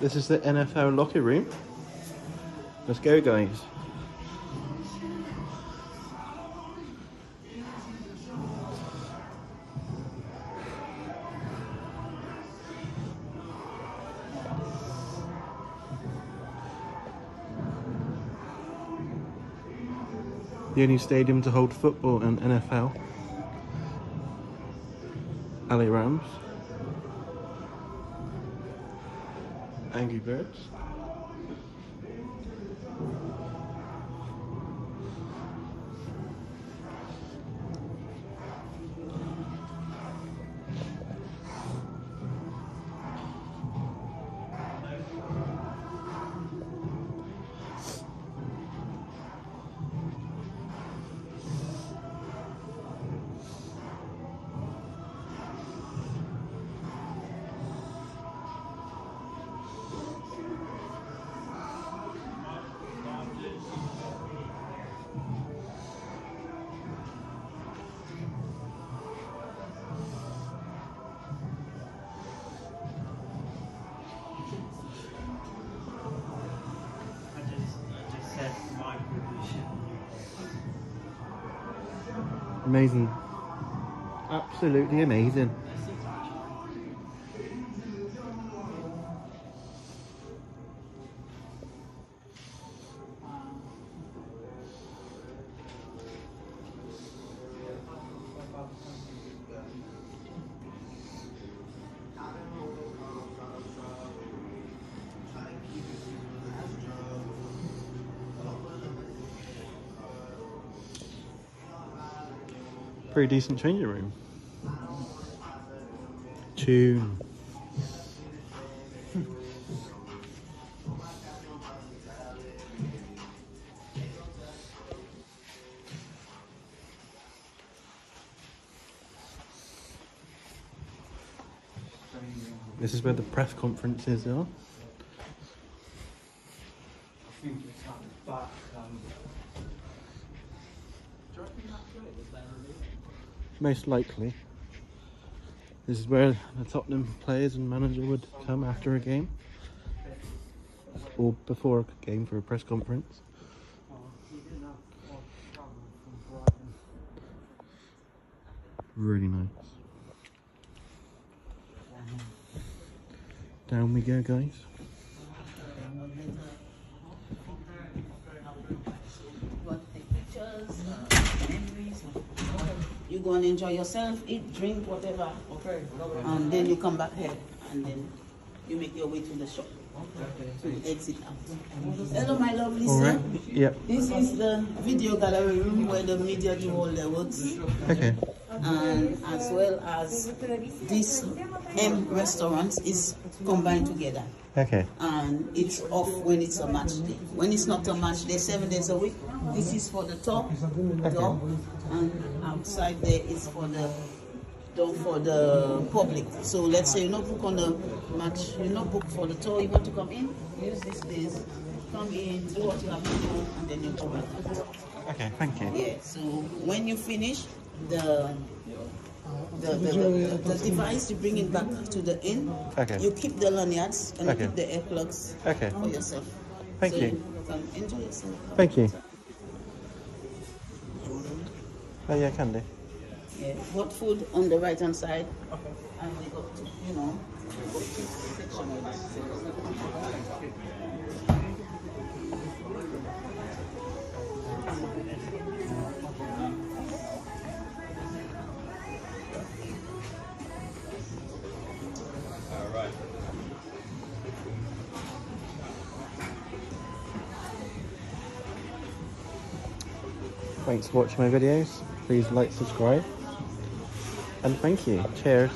This is the NFL locker room. Let's go, guys. The only stadium to hold football and NFL. LA Rams. Angry Birds. Amazing. Absolutely amazing. Pretty decent changing room. Tune. This is where the press conferences are. Back. Um, do you reckon that's reason? Most likely. This is where the Tottenham players and manager would come after a game. Or before a game for a press conference. Really nice. Down we go, guys. You go and enjoy yourself, eat, drink, whatever. Okay, lovely. And then you come back here and then you make your way to the shop Okay. to exit out. Hello, my lovely All right. sir. Yep. This is the video gallery room where the media do all their works. Okay. And as well as this M restaurant is combined together. Okay. and it's off when it's a match day. When it's not a match day, seven days a week, this is for the top door, and outside there is for the door for the public. So let's say you're not booked on the match, you're not booked for the tour, you want to come in, use this place, come in, do what you have to do, and then you go back. Okay, thank you. Yeah, so when you finish, the the, the, the, the device, you bring it back to the inn. Okay. You keep the lanyards and Okay. you keep the earplugs Okay. for yourself. Thank so you. can enjoy yourself. Thank you. Oh yeah, can do. Yeah. What food on the right hand side? Okay. And we got, you know, we got two sections. Thanks for watching my videos. Please like, subscribe. And thank you. Cheers.